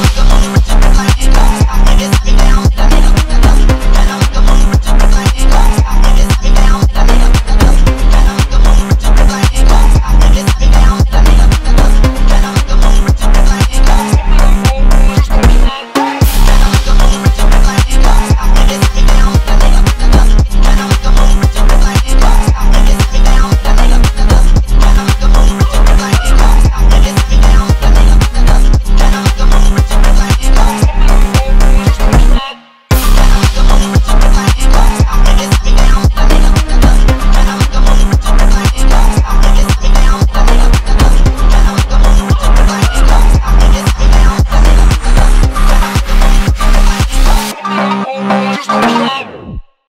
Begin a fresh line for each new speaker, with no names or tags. the am plan. Don't stop, niggas, let me down.